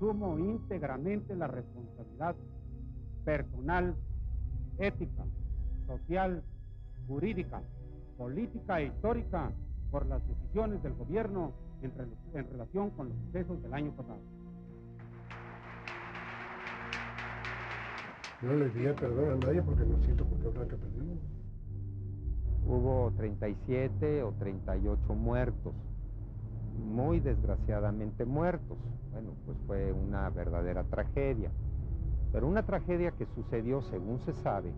asumo íntegramente la responsabilidad personal, ética, social, jurídica, política e histórica por las decisiones del gobierno en, relación con los sucesos del año pasado. No le diría perdón a nadie porque no siento por qué habrá que pedirlo. Hubo 37 o 38 muertos, muy desgraciadamente muertos. Bueno, pues fue una verdadera tragedia. Pero una tragedia que sucedió, según se sabe,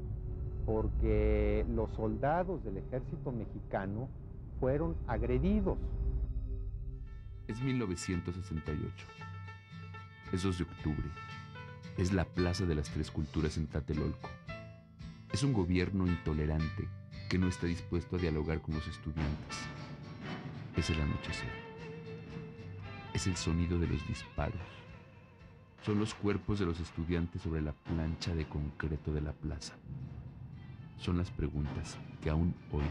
porque los soldados del ejército mexicano fueron agredidos. Es 1968. Es 2 de octubre. Es la Plaza de las Tres Culturas en Tlatelolco. Es un gobierno intolerante que no está dispuesto a dialogar con los estudiantes. Es el anochecer. Es el sonido de los disparos. Son los cuerpos de los estudiantes sobre la plancha de concreto de la plaza. Son las preguntas que aún hoy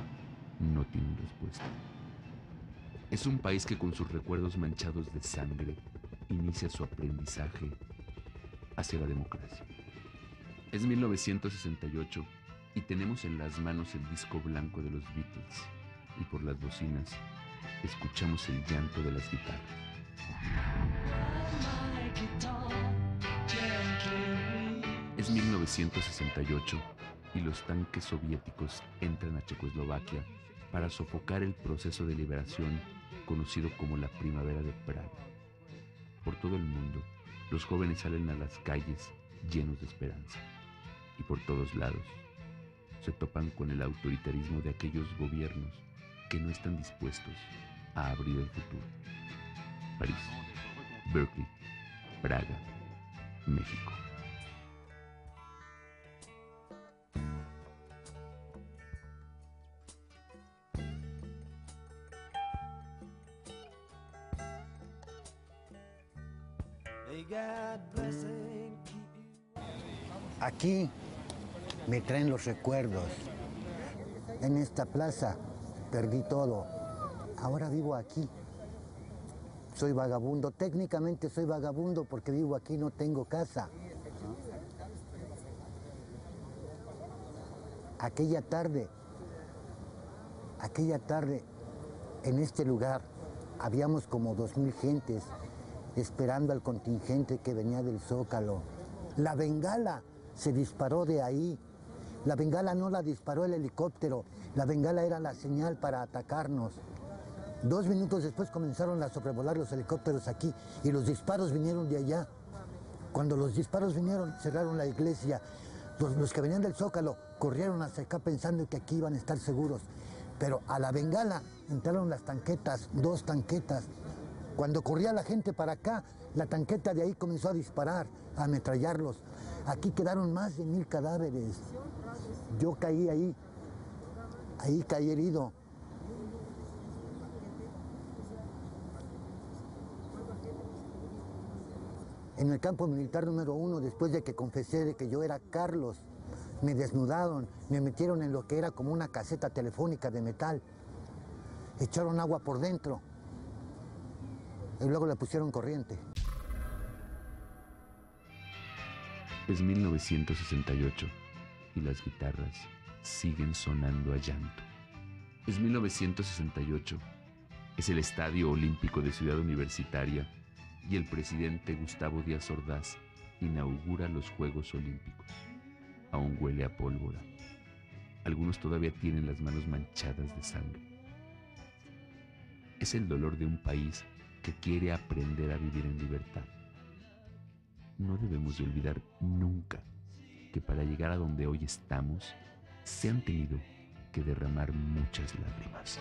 no tienen respuesta. Es un país que con sus recuerdos manchados de sangre inicia su aprendizaje hacia la democracia. Es 1968 y tenemos en las manos el disco blanco de los Beatles y por las bocinas escuchamos el llanto de las guitarras. Es 1968 y los tanques soviéticos entran a Checoslovaquia para sofocar el proceso de liberación conocido como la Primavera de Praga. Por todo el mundo, los jóvenes salen a las calles llenos de esperanza. Y por todos lados, se topan con el autoritarismo de aquellos gobiernos que no están dispuestos a abrir el futuro. París, Berkeley, Praga, México. Aquí me traen los recuerdos. En esta plaza perdí todo. Ahora vivo aquí. Soy vagabundo. Técnicamente soy vagabundo porque vivo aquí, no tengo casa. Aquella tarde, aquella tarde, en este lugar, habíamos como dos mil gentes esperando al contingente que venía del Zócalo. La bengala se disparó de ahí. La bengala no la disparó el helicóptero, la bengala era la señal para atacarnos. Dos minutos después comenzaron a sobrevolar los helicópteros aquí y los disparos vinieron de allá. Cuando los disparos vinieron, cerraron la iglesia. Los, que venían del Zócalo corrieron hacia acá pensando que aquí iban a estar seguros. Pero a la bengala entraron las tanquetas, dos tanquetas. Cuando corría la gente para acá, la tanqueta de ahí comenzó a disparar, a ametrallarlos. Aquí quedaron más de mil cadáveres. Yo caí ahí, ahí caí herido. En el campo militar número uno, después de que confesé que yo era Carlos, me desnudaron, me metieron en lo que era como una caseta telefónica de metal. Echaron agua por dentro y luego le pusieron corriente. Es 1968 y las guitarras siguen sonando a llanto. Es 1968. Es el Estadio Olímpico de Ciudad Universitaria y el presidente Gustavo Díaz Ordaz inaugura los Juegos Olímpicos. Aún huele a pólvora. Algunos todavía tienen las manos manchadas de sangre. Es el dolor de un país que quiere aprender a vivir en libertad no debemos de olvidar nunca que para llegar a donde hoy estamos, se han tenido que derramar muchas lágrimas.